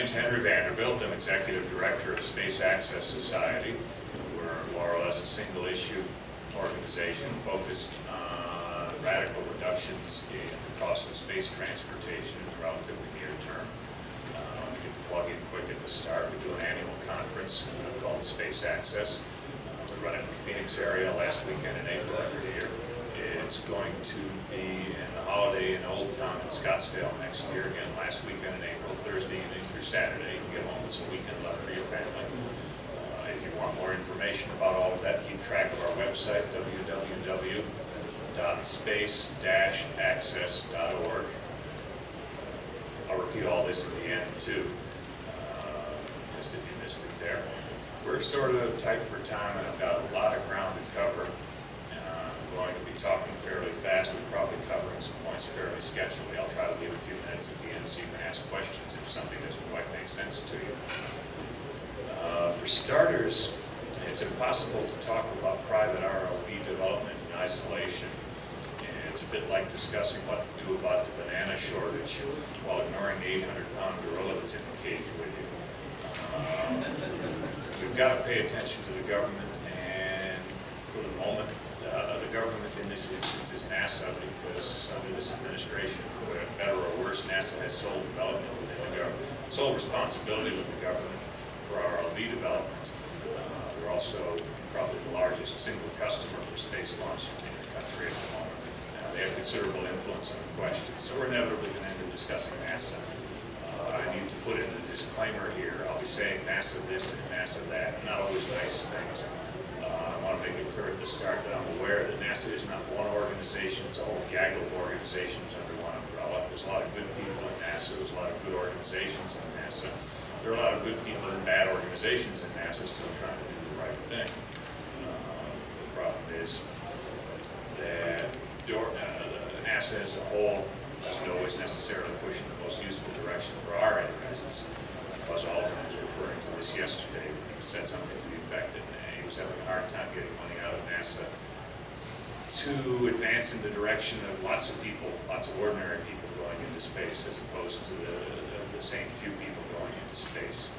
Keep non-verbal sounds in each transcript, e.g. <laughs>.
name's Henry Vanderbilt. I'm Executive Director of Space Access Society. We're more or less a single-issue organization focused on radical reductions in the cost of space transportation in the relatively near term. Uh, to get the plug in quick at the start, we do an annual conference uh, called Space Access. Uh, we run it in the Phoenix area last weekend in April every year. It's going to be the Holiday Inn Old Town in Scottsdale next year, again, last weekend in April, Thursday evening through Saturday. You can get home some weekend left for your family. Uh, if you want more information about all of that, keep track of our website, www.space-access.org. I'll repeat all this at the end, too, uh, just if you missed it there. We're sort of tight for time, and I've got a lot of ground to cover going to be talking fairly fast and probably covering some points fairly sketchily. I'll try to leave a few minutes at the end so you can ask questions if something doesn't quite make sense to you. Uh, for starters, it's impossible to talk about private RLV development in isolation. And it's a bit like discussing what to do about the banana shortage while ignoring the 800-pound gorilla that's in the cage with you. Um, we've got to pay attention to the government, and for the moment, uh, the government in this instance is NASA because under this administration, for better or worse, NASA has sole development within the government, sole responsibility with the government for RLV development. Uh, they're also probably the largest single customer for space launch in the country at the moment. They have considerable influence on the question, so we're inevitably going to discussing NASA. Uh, I need to put in a disclaimer here. I'll be saying NASA this and NASA that, not always nice things. I want to make it clear at the start that I'm aware that NASA is not one organization, it's a whole gaggle of organizations under one umbrella. There's a lot of good people in NASA, there's a lot of good organizations in NASA. There are a lot of good people and bad organizations in NASA still trying to do the right thing. Uh, the problem is that the, uh, NASA as a whole doesn't always necessarily push in the most useful direction for our interests. Buzz Aldrin was referring to this yesterday. When he said something to the effect that he was having a hard time getting money out of NASA to advance in the direction of lots of people, lots of ordinary people going into space as opposed to the, the, the same few people going into space.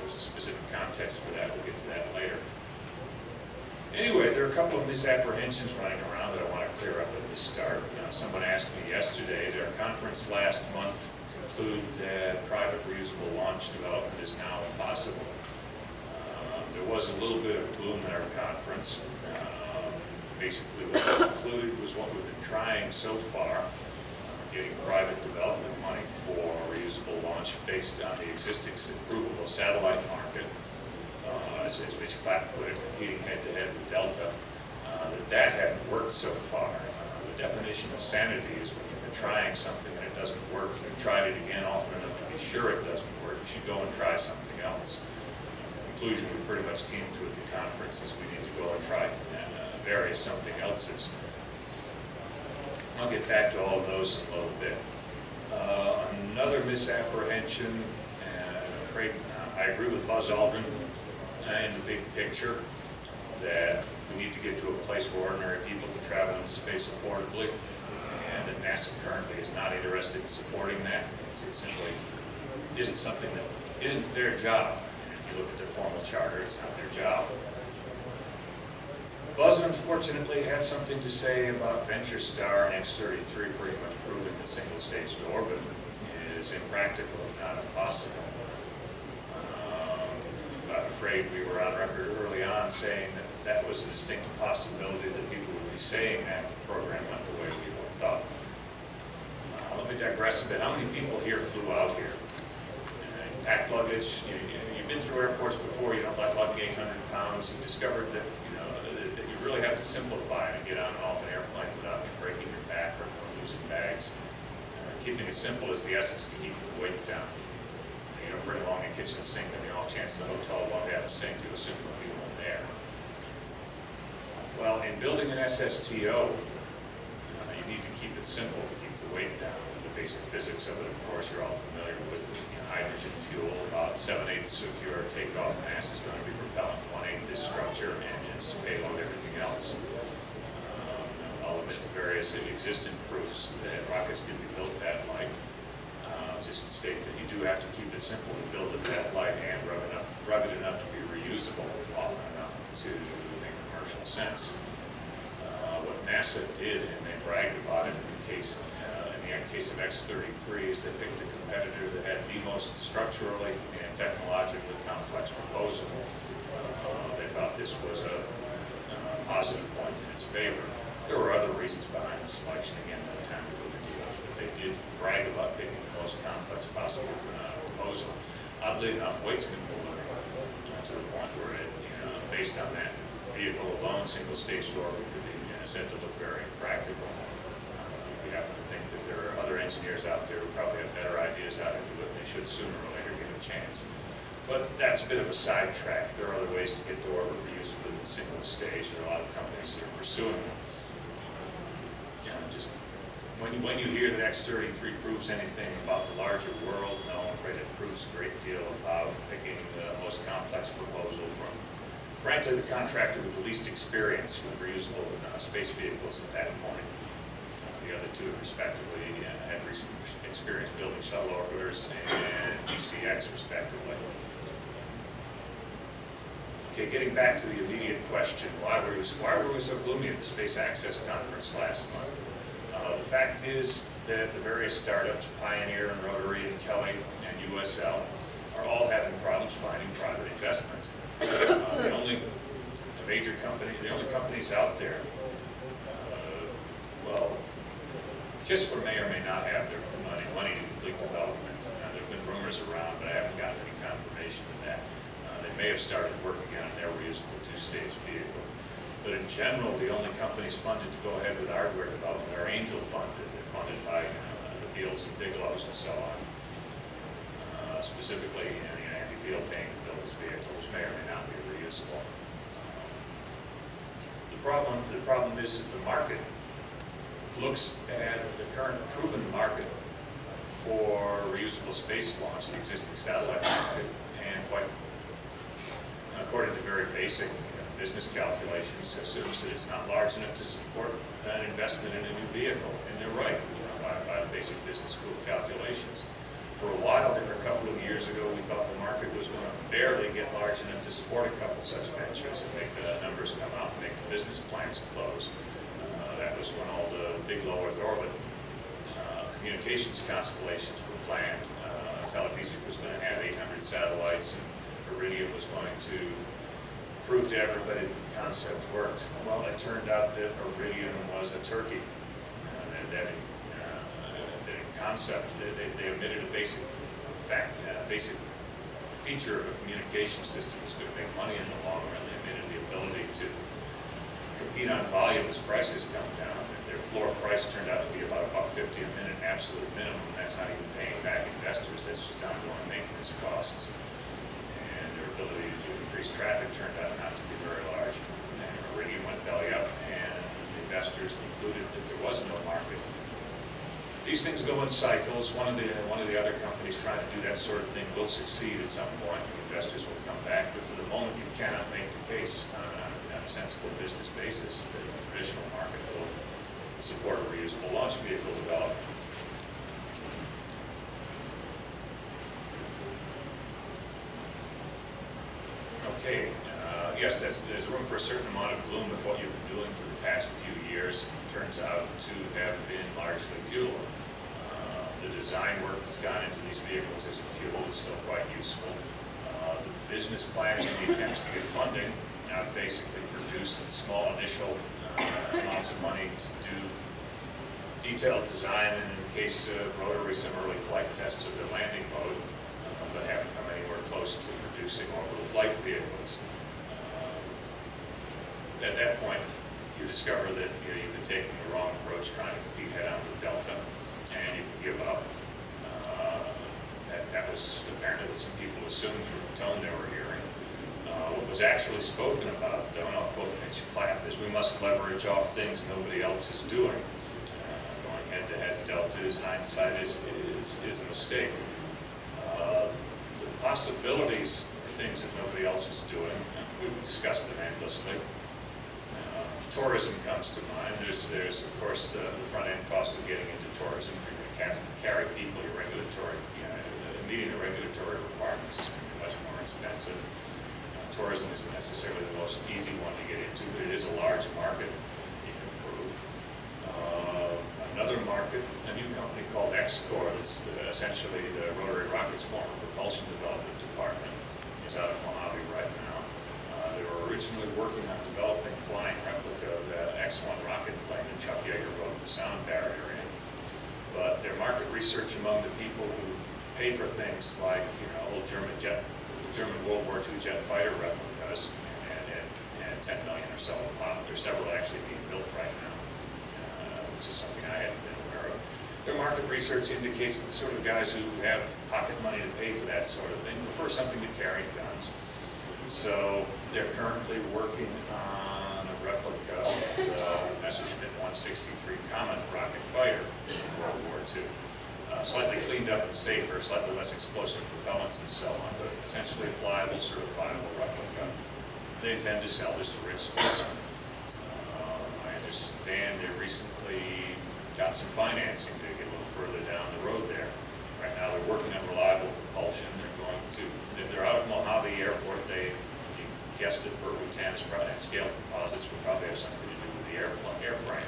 There's a specific context for that. We'll get to that later. Anyway, there are a couple of misapprehensions running around that I clear up at the start. You know, someone asked me yesterday, did our conference last month conclude that private reusable launch development is now impossible? there was a little bit of gloom at our conference. Um, basically, what we concluded was what we've been trying so far, uh, getting private development money for reusable launch based on the existing provable satellite market, uh, as, as Mitch Clapp put it, competing head-to-head with Delta, uh, that that hadn't worked so far. Uh, the definition of sanity is when you've been trying something and it doesn't work, you've tried it again often enough to be sure it doesn't work, you should go and try something else The conclusion we pretty much came to at the conference is we need to go and try uh, various something else's. I'll get back to all of those in a little bit. Uh, another misapprehension, and I'm afraid uh, I agree with Buzz Aldrin in the big picture that we need to get to a place where ordinary people can travel into space affordably, and that NASA currently is not interested in supporting that. It simply isn't something that isn't their job If you look at their formal charter, it's not their job. Buzz, unfortunately, had something to say about VentureStar and X-33 pretty much proving that single-stage to orbit is impractical, if not impossible. Afraid we were on record early on saying that that was a distinct possibility that people would be saying that the program went the way we thought. Uh, let me digress a bit. How many people here flew out here? Uh, packed luggage, you, you you've been through airports before, you don't like lugging 800 pounds, you discovered that, you know, that, that, you really have to simplify and get on and off an airplane without breaking your back or losing bags. Uh, keeping it simple is the essence to keep the weight down. You bring along a kitchen sink and the off chance the hotel won't have a sink, you assume there'll be one there. Well, in building an SSTO, uh, you need to keep it simple to keep the weight down. The basic physics of it, of course, you're all familiar with hydrogen fuel. About seven-eighths of your takeoff mass is going to be propellant. One-eighth is structure, engines, payload, everything else. Um, I'll admit the various existing proofs that rockets can be built that light. Just state that you do have to keep it simple to build it that light and rugged enough, rugged enough to be reusable often enough to make commercial sense. Uh, What NASA did, and they bragged about it in the case, uh, in the case of X-33, is they picked a competitor that had the most structurally and technologically complex proposal. Uh, They thought this was a uh, positive point in its favor. There were other reasons behind the selection, again, no time to go into those, but they did brag about picking the most complex possible uh, proposal. Oddly enough, weight's been ballooned uh, to the point where it, you know, based on that vehicle alone, single-stage door could be uh, said to look very impractical. Uh, We happen to think that there are other engineers out there who probably have better ideas how to do it. They should sooner or later get a chance. But that's a bit of a sidetrack. There are other ways to get to orbit reusably than single stage. There are a lot of companies that are pursuing them. When you, when you hear that X-33 proves anything about the larger world, no, I'm afraid it proves a great deal about picking the most complex proposal from, frankly, the contractor with the least experience with reusable uh, space vehicles at that point. Uh, The other two respectively uh, had recent experience building shuttle orbiters and DCX respectively. Okay, getting back to the immediate question, why were we, why were we so gloomy at the Space Access Conference last month? Fact is that the various startups, Pioneer and Rotary and Kelly and USL, are all having problems finding private investment. Uh, the only the major company, the only companies out there, uh, well, Kistler may or may not have their money, money to complete development. Uh, there have been rumors around, but I haven't gotten any confirmation of that. Uh, they may have started working on their reusable two-stage vehicle. But in general, the only companies funded to go ahead with hardware development are angel funded. They're funded by uh, the Beals and Bigelows and so on. Uh, specifically, you know, Andy Beal paying to build his vehicle, which may or may not be reusable. The problem, the problem is that the market looks at the current proven market for reusable space launch, the existing satellite market, and quite, according to very basic business calculations, assumes that it's not large enough to support an investment in a new vehicle. And they're right, you know, by, by basic business school calculations. For a while there, a couple of years ago, we thought the market was going to barely get large enough to support a couple such ventures and make the numbers come out and make the business plans close. Uh, that was when all the big low Earth orbit uh, communications constellations were planned. Uh, Teledesic was going to have 800 satellites, and Iridium was going to prove to everybody that the concept worked. Well, it turned out that Iridium was a turkey. Uh, and that, uh, that concept, they, they omitted a basic fact, uh, basic feature of a communication system that's going to make money in the long run. They omitted the ability to compete on volume as prices come down. Their floor price turned out to be about a buck fifty a minute, absolute minimum. That's not even paying back investors. That's just ongoing maintenance costs. And their ability to increase traffic turned out not to be very large. And Iridium went belly up, and investors concluded that there was no market. These things go in cycles. One of the one of the other companies trying to do that sort of thing will succeed at some point. Investors will come back, but for the moment, you cannot make the case on a, on a sensible business basis that the traditional market will support a reusable launch vehicle development. Okay, uh, yes, that's, there's room for a certain amount of gloom with what you've been doing for the past few years. Turns out to have been largely fuel. Uh, the design work that's gone into these vehicles as a fuel is still quite useful. Uh, the business planning and the attempts to get funding uh, basically produced small initial uh, amounts of money to do detailed design, and in case of rotary, some early flight tests of the landing mode, uh, but haven't come anywhere close to producing orbital flight vehicles. At that point, you discover that you know, you've been taking the wrong approach trying to compete head-on with Delta, and you give up. Uh, That, that was apparently what some people assumed from the tone they were hearing. Uh, What was actually spoken about, though, and I'll quote Mitch Clapp, is we must leverage off things nobody else is doing. Uh, Going head-to-head Delta is hindsight is, is, is a mistake. Uh, The possibilities for things that nobody else is doing, we've discussed them endlessly. Tourism comes to mind. There's, there's of course, the the front-end cost of getting into tourism. If you're going to carry people, your regulatory, you know, uh, meeting the regulatory requirements is going to be much more expensive. Uh, Tourism isn't necessarily the most easy one to get into, but it is a large market you can prove. Uh, Another market, a new company called Xcor, that's uh, essentially the Rotary Rockets former propulsion development department, is out of Mojave right now. Originally working on developing flying replica of the X-1 rocket plane that Chuck Yeager wrote the sound barrier in. But their market research among the people who pay for things like, you know, old German jet, German World War II jet fighter replicas, and, and, and 10 million or so a pop. There's several actually being built right now, uh, which is something I hadn't been aware of. Their market research indicates that the sort of guys who have pocket money to pay for that sort of thing prefer something to carry guns. So they're currently working on a replica of the Messerschmitt 163 Komet rocket fighter from World War II. Uh, Slightly cleaned up and safer, slightly less explosive propellants and so on, but essentially a flyable, certifiable replica. They intend to sell this to rich sportsmen. Uh, I understand they recently got some financing to get a little further down the road there. Right now, they're working on reliable propulsion. They're going to, they're out of Mojave Airport. Guess that Berwick Tannis probably, and Scaled Composites will probably have something to do with the airplane, airframe.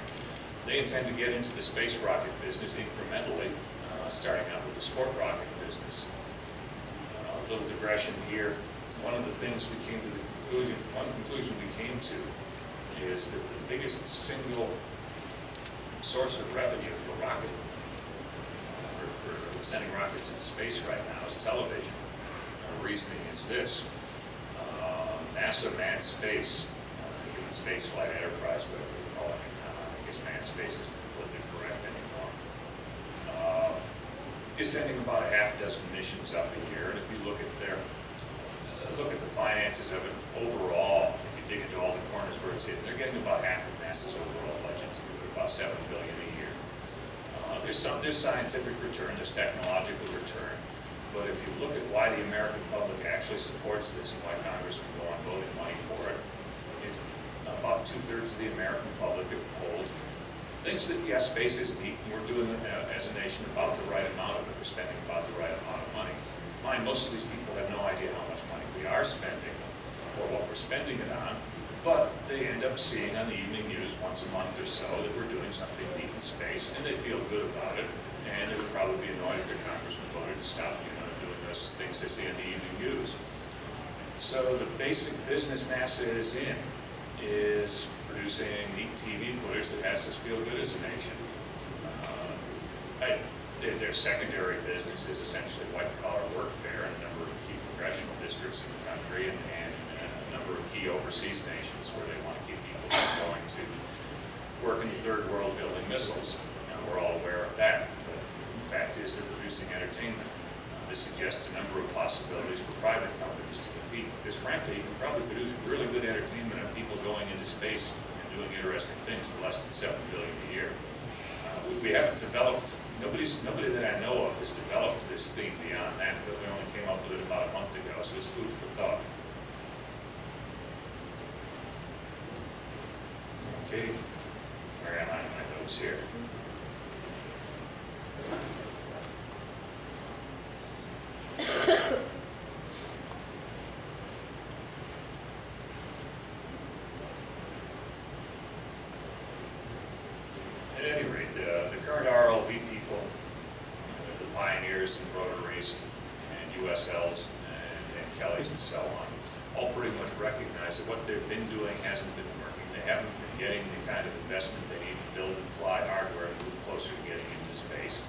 They intend to get into the space rocket business incrementally, uh, starting out with the sport rocket business. Uh, A little digression here. One of the things we came to the conclusion, one conclusion we came to is that the biggest single source of revenue for rocket, for, for sending rockets into space right now is television. And the reasoning is this. NASA manned space, uh, human space flight enterprise, whatever we call it. Uh, I guess manned space isn't completely correct anymore. Uh, is sending about a half dozen missions up a year, and if you look at their, uh, look at the finances of it overall, if you dig into all the corners where it's hidden, they're getting about half of NASA's overall budget, about seven billion a year. Uh, There's some, there's scientific return, there's technological return, but if you look at why the American public actually supports this and why Congress would go on voting money for it, it, about two-thirds of the American public have polled thinks that, yes, space is neat, and we're doing uh, as a nation about the right amount of it, we're spending about the right amount of money. Mind, most of these people have no idea how much money we are spending, or what we're spending it on, but they end up seeing on the evening news once a month or so that we're doing something neat in space, and they feel good about it, and it would probably be annoyed if their congressman voted to stop, you know, doing those things they see on the evening news. So the basic business NASA is in is producing neat TV footage that has us feel good as a nation. Uh, I- Their, secondary business is essentially white-collar workfare in a number of key congressional districts in the country and, and a number of key overseas nations where they want to keep people from going to work in the third world building missiles. And we're all aware of that, fact is they're producing entertainment. Uh, This suggests a number of possibilities for private companies to compete, because frankly, you can probably produce really good entertainment of people going into space and doing interesting things for less than seven billion a year. Uh, we- We haven't developed, nobody's, nobody that I know of has developed this theme beyond that, but we only came up with it about a month ago, so it's food for thought. Okay, where am I in my notes here? At any rate, the, the current RLV people, uh, the pioneers and rotaries and USLs and, and Kellys and so on, all pretty much recognize that what they've been doing hasn't been working. They haven't been getting the kind of investment they need to build and fly hardware and move closer to getting into space.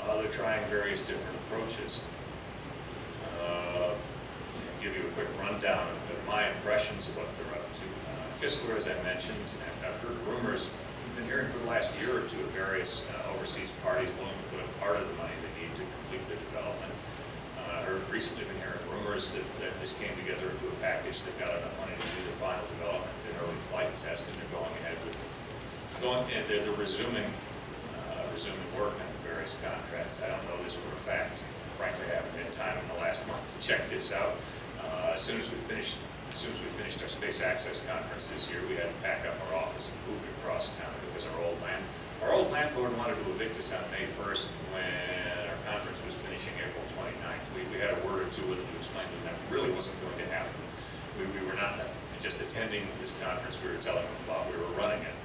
Uh, they're trying various different approaches. Uh, I'll give you a quick rundown of of my impressions of what they're up to. Uh, Kistler, as I mentioned, and I've heard rumors, we've been hearing for the last year or two of various uh, overseas parties willing to put up part of the money they need to complete the development. Uh, I heard recently been hearing rumors that, that this came together into a package that got enough money to do the final development and early flight test, and they're going ahead with, going, and they're, they're resuming, uh, resuming work on the various contracts. I don't know this for a fact. Frankly, I haven't had time in the last month to check this out. Uh, As soon as we finish as soon as we finished our Space Access Conference this year, we had to pack up our office and move it across town because our old land, our old landlord wanted to evict us on May 1st when our conference was finishing April 29th. We, we had a word or two with him to explain to him that really wasn't going to happen. We, we were not just attending this conference, we were telling them about we were running it.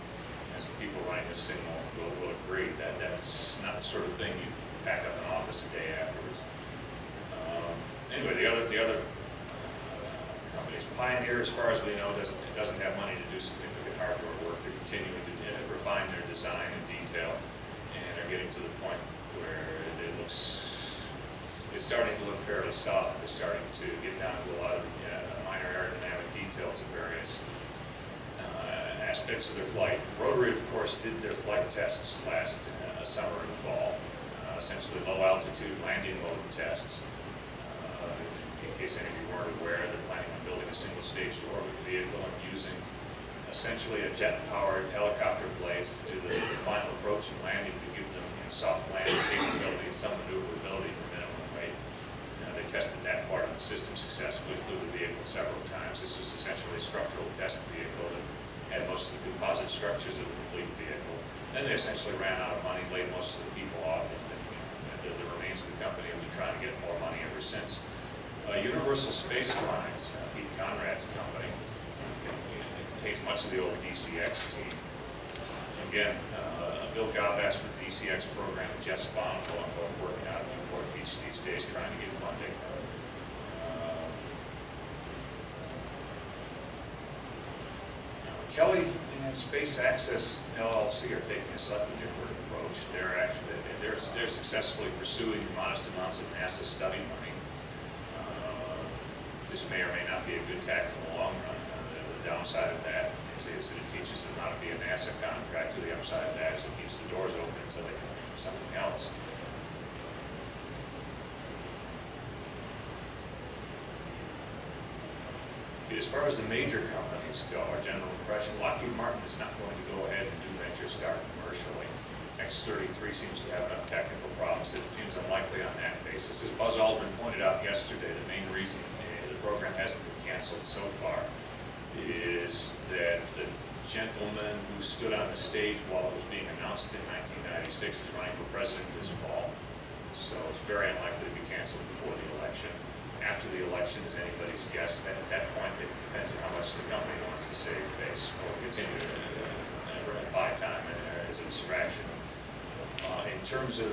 As people running this thing will, will, will agree that that's not the sort of thing you pack up an office a day afterwards. Anyway, the other the other companies, Pioneer, as far as we know, doesn't it doesn't have money to do significant hardware work. They're continuing to uh, refine their design and detail, and are getting to the point where it looks it's starting to look fairly solid. They're starting to get down to a lot of uh, minor aerodynamic details of various uh, aspects of their flight. Rotary, of course, did their flight tests last uh, summer and fall, uh, essentially low altitude landing mode tests. Case any of you weren't aware, they're planning on building a single stage orbit vehicle and using essentially a jet-powered helicopter blades to do the, the final approach and landing to give them you know, soft landing capability and some maneuverability for minimum weight. Uh, they tested that part of the system successfully, flew the vehicle several times. This was essentially a structural test vehicle that had most of the composite structures of a complete vehicle. Then they essentially ran out of money, laid most of the people off, and, and, you know, the, the remains of the company have been trying to get more money ever since. Universal Space Lines, uh, Pete Conrad's company, it contains much of the old DCX team. Again, uh, Bill Gaubatz with the DCX program Jess Sponable are both working out of Newport Beach these days trying to get funding. Uh, Kelly and Space Access LLC are taking a slightly different approach. They're actually they're, they're successfully pursuing modest amounts of NASA study money. This may or may not be a good tack in the long run. Uh, the downside of that is, is that it teaches them how to be a NASA contractor. The upside of that is it keeps the doors open until they can of something else. As far as the major companies go, our general impression, Lockheed Martin is not going to go ahead and do Venture Star commercially. X-33 seems to have enough technical problems that it seems unlikely on that basis. As Buzz Aldrin pointed out yesterday, the main reason the program hasn't been canceled so far is that the gentleman who stood on the stage while it was being announced in 1996 is running for president this fall. So it's very unlikely to be canceled before the election after the election is anybody's guess. That at that point, it depends on how much the company wants to save face or continue to uh, uh, buy time as a distraction. Uh, in terms of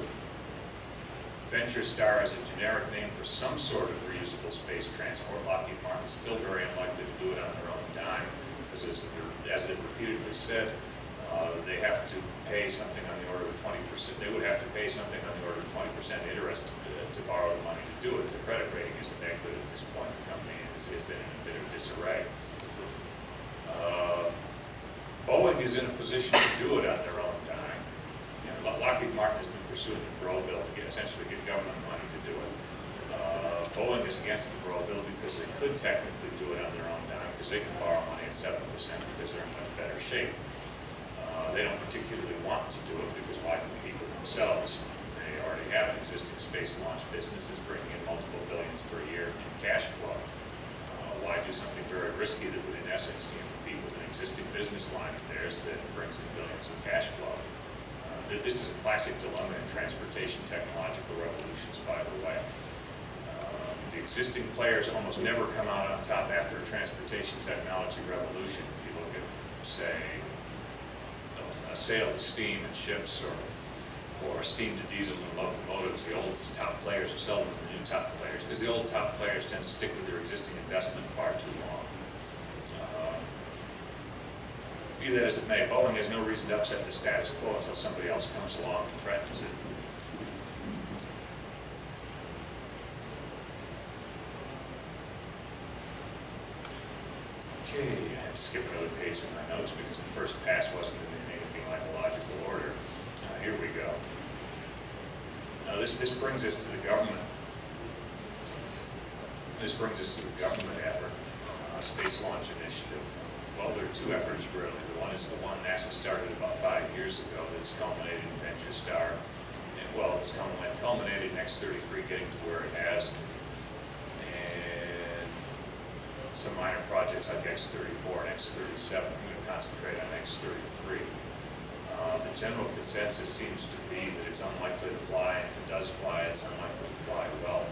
Venture Star as a generic name for some sort of reusable space transport, Lockheed Martin is still very unlikely to do it on their own dime, because as, as it repeatedly said, uh, they have to pay something on the order of 20%. They would have to pay something on the order of 20% interest to borrow the money to do it. The credit rating isn't that good at this point. The company has, has been in a bit of disarray. Uh, Boeing is in a position to do it on their own dime. You know, Lockheed Martin has been pursuing the Breaux bill to get, essentially get government money to do it. Uh, Boeing is against the Breaux bill because they could technically do it on their own dime because they can borrow money at 7% because they're in much better shape. Uh, they don't particularly want to do it because why compete with themselves? They already have an existing space launch business that's bringing in multiple billions per year in cash flow. Uh, why do something very risky that would in essence compete with an existing business line of theirs that brings in billions of cash flow? Uh, this is a classic dilemma in transportation technological revolutions, by the way. Uh, the existing players almost never come out on top after a transportation technology revolution. If you look at, say, a sail to steam and ships or or steam to diesel and locomotives, the old top players are seldom the new top players because the old top players tend to stick with their existing investment far too long. Uh, be that as it may, Boeing has no reason to upset the status quo until somebody else comes along and threatens it. Okay, I have to skip another page in my notes because the first pass wasn't in anything like a logical order. Uh, here we go. Now this, this brings us to the government. This brings us to the government effort, uh, Space Launch Initiative. Well, there are two efforts really. The one is the one NASA started about five years ago that's culminated in Venture Star. And, well, it's culminated in X-33 getting to where it has. And some minor projects like X-34 and X-37. I'm going to concentrate on X-33. Uh, The general consensus seems to be that it's unlikely to fly, and if it does fly, it's unlikely to fly well.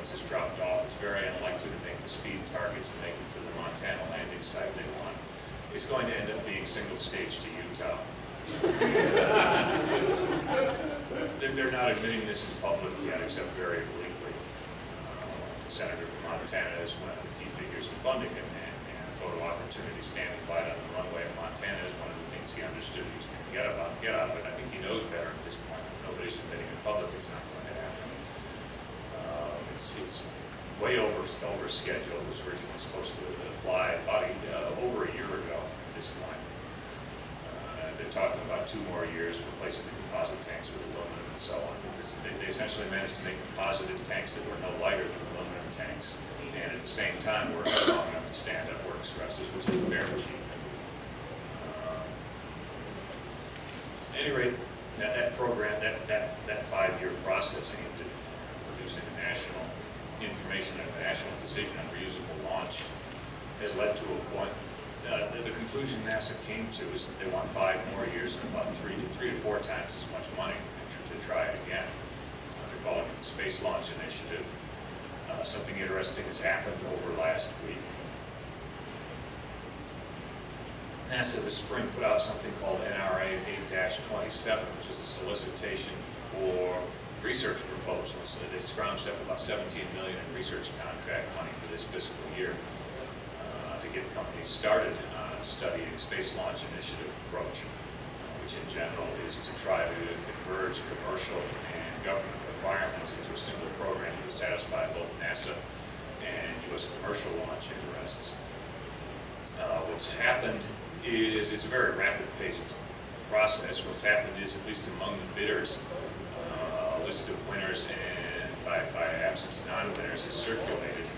Has dropped off. It's very unlikely to make the speed targets and make it to the Montana landing site they want. It's going to end up being single stage to Utah. <laughs> They're, not admitting this in public yet, except very obliquely. Uh, The senator from Montana is one of the key figures in funding it, and, and photo opportunity standing by on the runway of Montana is one of the things he understood he was going to get about, get out, but I think he knows better at this point. Nobody's admitting in public it's not going It's, way over, over schedule. It was originally supposed to fly about, uh, over a year ago at this point. Uh, They're talking about two more years, replacing the composite tanks with aluminum and so on, because they they essentially managed to make composite tanks that were no lighter than aluminum tanks, and at the same time were strong enough to stand up work stresses, which is a fair achievement. Uh, At any rate, that, that program, that, that, that five-year process aimed at producing a national information and the national decision on reusable launch has led to a point, uh, the conclusion NASA came to is that they want five more years and about three to, three to four times as much money to to try it again. Uh, They're calling it the Space Launch Initiative. Uh, Something interesting has happened over last week. NASA this spring put out something called NRA 8-27, which is a solicitation for research proposals. They scrounged up about 17 million in research contract money for this fiscal year uh, to get companies started on studying space launch initiative approach, uh, which in general is to try to converge commercial and government requirements into a single program would satisfy both NASA and U.S. commercial launch interests. Uh, What's happened is, it's a very rapid-paced process. What's happened is, at least among the bidders, list of winners and by, by absence, non-winners is circulated.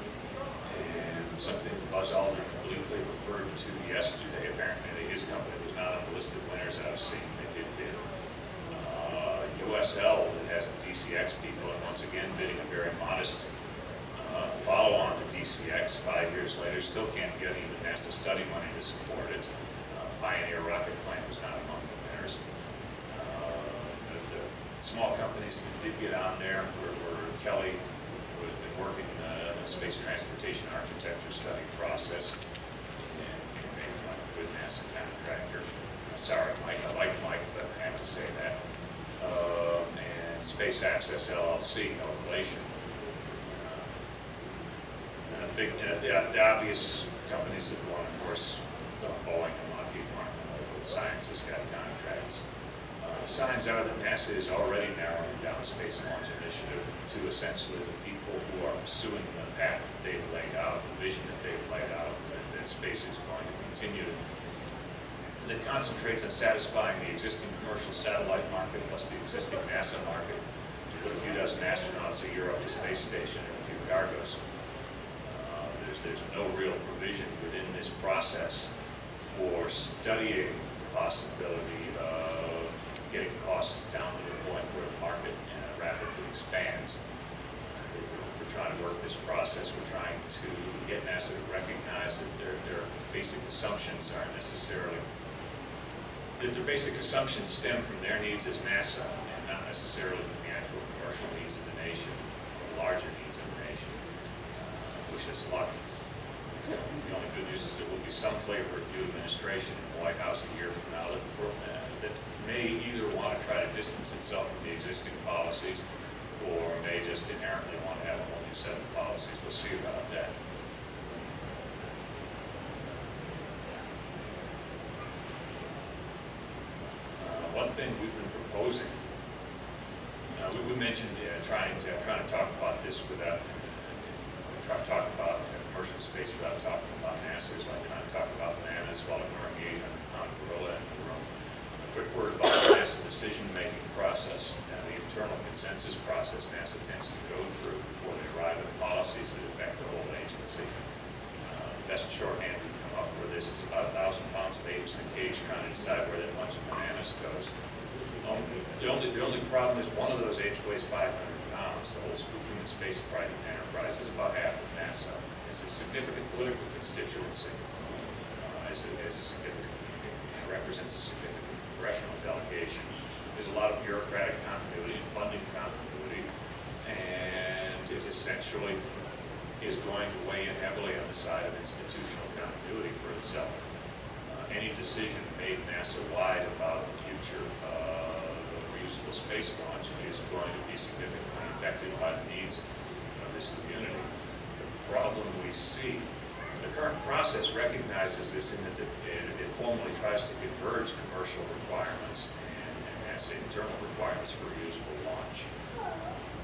And something Buzz Aldrin obliquely referred to yesterday, apparently his company was not on the list of winners that I've seen, they did bid. Uh, USL, that has the DCX people, and once again bidding a very modest uh, follow-on to DCX five years later, still can't get even NASA study money to support it. Uh, Pioneer Rocketplane was not among the winners. Uh, small companies that did get on there were were Kelly, who has been working uh, in the space transportation architecture study process, and maybe a good NASA contractor. Sorry, Mike, I like Mike, but I have to say that. Um, And Space Access LLC, no relation. Uh, big, uh, the, the obvious companies that won, of course, uh, Boeing and Lockheed Martin, Orbital Sciences got contracts. Uh, Signs are that NASA is already narrowing down Space Launch Initiative to essentially the people who are pursuing the path that they've laid out, the vision that they've laid out, that, that space is going to continue that concentrates on satisfying the existing commercial satellite market plus the existing NASA market to put a few dozen astronauts a year up to space station and a few cargoes. Uh, There's, there's no real provision within this process for studying the possibility of getting costs down to the point where the market uh, rapidly expands. We're trying to work this process, we're trying to get NASA to recognize that their, their basic assumptions aren't necessarily, that their basic assumptions stem from their needs as NASA and not necessarily from the actual commercial needs of the nation, or larger needs of the nation. Uh, Wish us luck. The only good news is there will be some flavor of new administration in the White House a year from now that, uh, that may either want to try to distance itself from the existing policies or may just inherently want to have a whole new set of policies. We'll see about that. Uh, One thing we've been proposing, uh, we, we mentioned uh, trying to, trying to talk about this without, try to talk about uh, commercial space without talking about NASA, is like trying to talk about bananas while ignoring the Asian on gorilla in the room. A quick word about the NASA decision-making process, uh, the internal consensus process NASA tends to go through before they arrive at policies that affect the whole agency. Uh, The best shorthand we've come up for this is about a thousand pounds of apes in a cage trying to decide where that bunch of bananas goes. Um, The only, the only problem is one of those apes weighs five hundred pounds. The whole human space flight enterprise is about half of NASA. Has a significant political constituency, uh, has a, has a significant, represents a significant congressional delegation. There's a lot of bureaucratic continuity and funding continuity, and it essentially is going to weigh in heavily on the side of institutional continuity for itself. Uh, any decision made NASA-wide about the future uh, reusable space launch is going to be significantly affected by the needs of this community. Problem we see, the current process recognizes this in that it, it formally tries to converge commercial requirements and, and NASA internal requirements for reusable launch.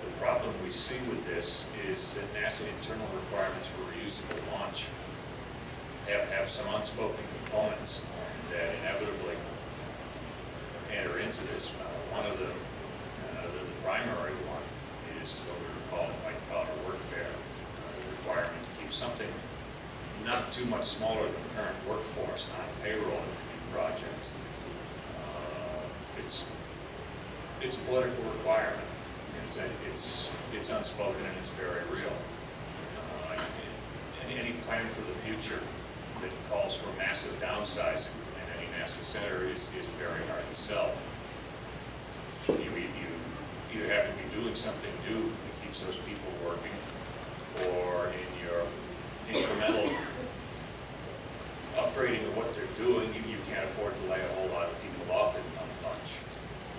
The problem we see with this is that NASA internal requirements for reusable launch have, have some unspoken components that inevitably enter into this. Uh, one of them, uh, the, the primary one, is what we would call white uh, the requirement to keep something not too much smaller than the current workforce on payroll in a project. Uh, it's it's a political requirement. It's, it's, it's unspoken and it's very real. Uh, any, any plan for the future that calls for massive downsizing in any NASA center is, is very hard to sell. You, you either have to be doing something new that keeps those people working, or in your incremental upgrading of what they're doing, you, you can't afford to lay a whole lot of people off in one bunch.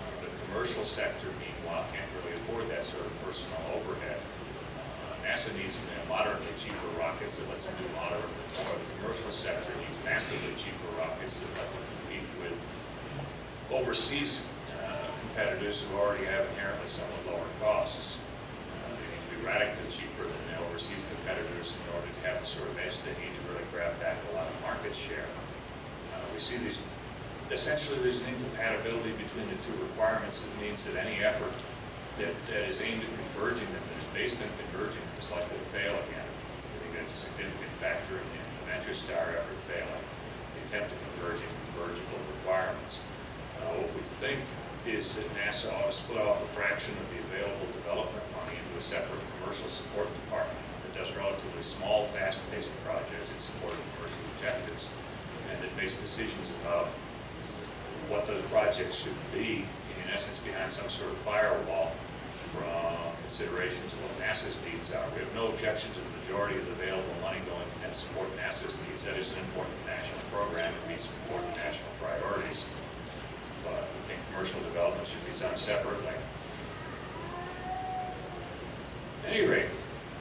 Uh, the commercial sector, meanwhile, can't really afford that sort of personal overhead. Uh, NASA needs moderately cheaper rockets that lets them do moderately more. The commercial sector needs massively cheaper rockets that let them compete with overseas uh, competitors who already have inherently somewhat lower costs. Uh, they need to be radically cheaper than the overseas competitors in order to have the sort of edge they need to really grab back a lot of market share. Uh, we see these essentially there's an incompatibility between the two requirements that means that any effort that, that is aimed at converging them, that is based on converging is likely to fail again. I think that's a significant factor in the VentureStar effort failing, the attempt to converge convergible requirements. Uh, what we think is that NASA ought to split off a fraction of the available development a separate commercial support department that does relatively small, fast-paced projects in support of commercial objectives, and that makes decisions about what those projects should be, in essence, behind some sort of firewall from considerations of what NASA's needs are. We have no objection to the majority of the available money going and support NASA's needs. That is an important national program. It meets important national priorities. But we think commercial development should be done separately. At any rate,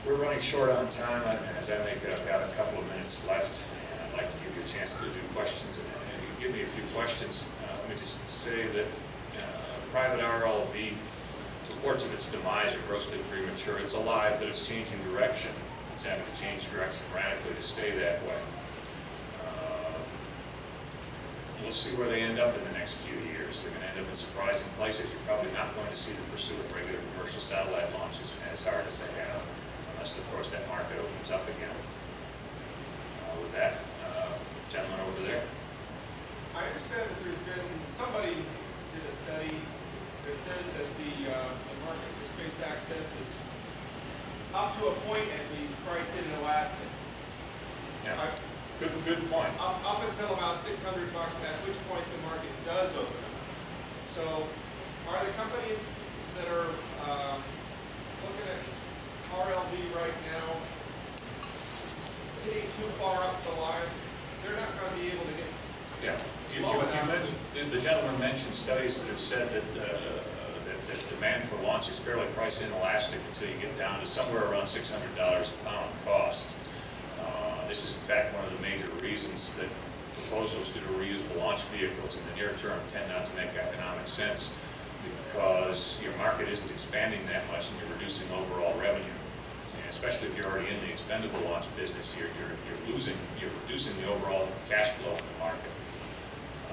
we're running short on time, as I make it, I've got a couple of minutes left, and I'd like to give you a chance to do questions. And you give me a few questions, uh, let me just say that uh, private RLV reports of its demise are grossly premature. It's alive, but it's changing direction. It's having to change direction radically to stay that way. Uh, we'll see where they end up in the next few years. They're going to end up in surprising places. You're probably not going to see the pursuit of regular commercial satellite launches as hard as they have, unless, of course, that market opens up again. Uh, with that, uh, gentleman over there. I understand that there's been, somebody did a study that says that the, uh, the market for space access is up to a point at least priced in elastic. Yeah. I- Good, good point. Up, up until about six hundred bucks, at which point the market does open up. So are the companies that are, um, looking at RLV right now hitting too far up the line? They're not gonna be able to get Yeah. You, you, you mentioned, the, gentleman mentioned studies that have said that, uh, that, that demand for launch is fairly price inelastic until you get down to somewhere around six hundred dollars a pound cost. This is in fact one of the major reasons that proposals to do reusable launch vehicles in the near term tend not to make economic sense because your market isn't expanding that much and you're reducing overall revenue. And especially if you're already in the expendable launch business, you're, you're, you're losing, you're reducing the overall cash flow of the market.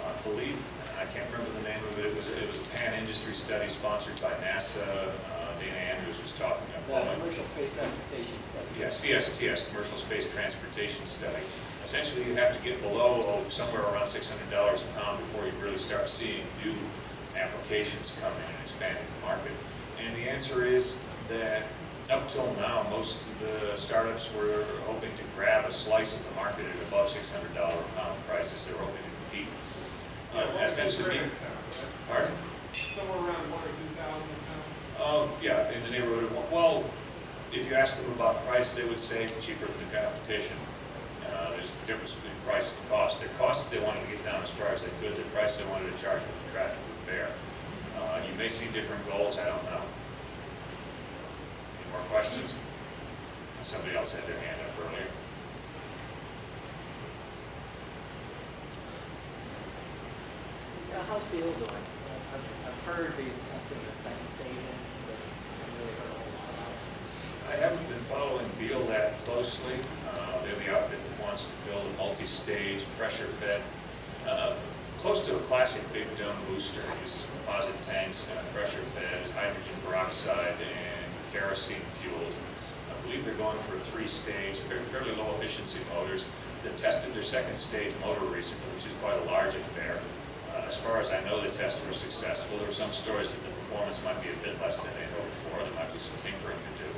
Uh, I believe, I can't remember the name of it, it was, it was a pan-industry study sponsored by NASA. Uh, Dana Andrews was talking The commercial space transportation study. Yeah, CSTS, Commercial Space Transportation Study. Essentially, you have to get below oh, somewhere around $600 a pound before you really start seeing new applications come in and expanding the market. And the answer is that Up till now, most of the startups were hoping to grab a slice of the market at above six hundred dollar a pound prices. They were hoping to compete. Yeah, Uh, what was Essentially, be- trade in town, right? pardon? Somewhere around one or two thousand a ton? Oh, yeah, in the neighborhood of, well, if you ask them about price, they would say cheaper than the competition. Uh, there's a difference between price and cost. Their costs, they wanted to get down as far as they could. Their price, they wanted to charge what the traffic would bear. Uh, you may see different goals, I don't know. Any more questions? Somebody else had their hand up earlier. How's Beal heard testing the second station, but I haven't been following Beal that closely. Uh, They're the outfit that wants to build a multi-stage, pressure-fed, uh, close to a classic big dumb booster. It uses composite tanks, uh, pressure-fed, hydrogen peroxide and kerosene fueled. I believe they're going for a three-stage, fairly low-efficiency motors. They've tested their second-stage motor recently, which is quite a large affair. Uh, As far as I know, the tests were successful. There were some stories that the performance might be a bit less than they hoped for. There might be some tinkering to do.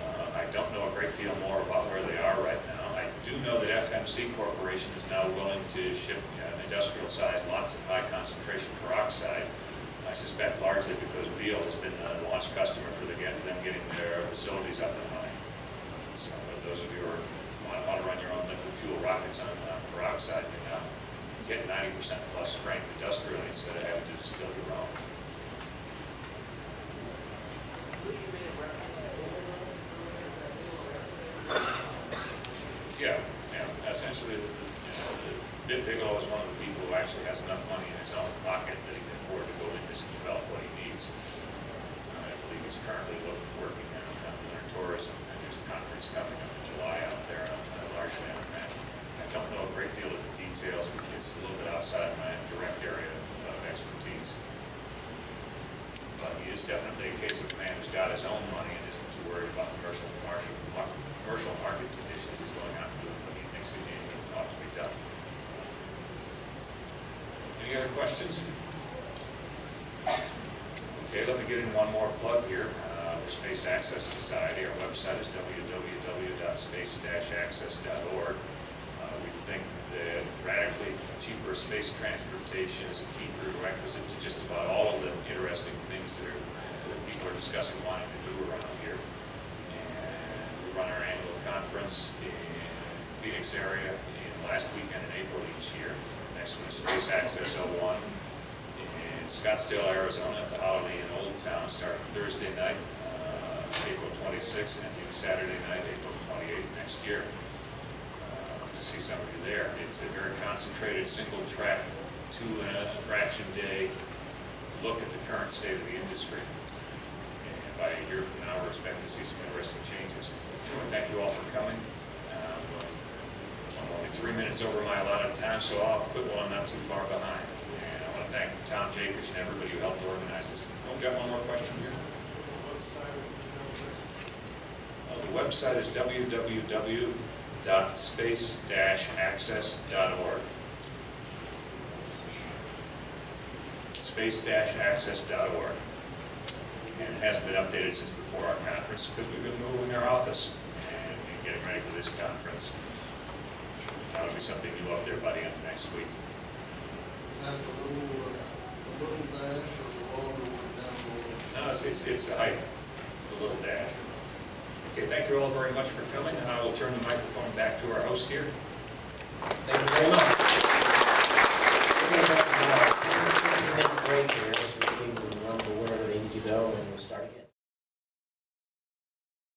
Uh, I don't know a great deal more about where they are right now. I do know that FMC Corporation is now willing to ship uh, industrial size lots of high concentration peroxide. I suspect largely because Beal has been the launch customer for the, them getting their facilities up and running. So those of you who are, want to run your own liquid fuel rockets on on peroxide can now get 90% plus strength industrially instead of having to distill your own. Yeah, yeah, essentially, you know, the- Bob Bigelow is one of the people who actually has enough money in his own pocket that he can afford to go into this and develop what he needs. Uh, I believe he's currently look- working on on winter tourism, and there's a conference coming up in July out there on on largely on that. I don't know a great deal of the details, because it's a little bit outside my direct area of expertise. But he is definitely a case of a man who's got his own money and isn't too worried about commercial, commercial, commercial market conditions. He's going doing what he thinks needs, ought to be done. Any other questions? Okay, let me get in one more plug here. Uh, We're Space Access Society. Our website is www.space-access.org. Uh, We think that radically cheaper space transportation is a key prerequisite to just about all of the interesting things that are- are discussing wanting to do around here. And we run our annual conference in Phoenix area in last weekend in April each year. Next one is Space Access 01 in Scottsdale, Arizona at the Holiday Inn Old Town, starting Thursday night, uh, April 26th, and ending Saturday night, April 28th next year. Uh, To see some of you there. It's a very concentrated, single-track, two and a fraction day look at the current state of the industry. By a year from now, we're expecting to see some interesting changes. Thank you all for coming. Um, I'm only three minutes over my allotted time, so I'll quit while I'm not too far behind. And I want to thank Tom Jacobs and everybody who helped organize this. Oh, got one more question here. Uh, The website is www.space-access.org. Space-access.org. And it hasn't been updated since before our conference because we've been moving our office and getting ready for this conference. That'll be something new up there by the end of next week. And the little, uh, the little dash or the longer one down below. No, it's, it's, it's the height, the little dash. Okay, thank you all very much for coming, and I will turn the microphone back to our host here. Thank you very much. We're going to have a 10, 15 minute break here,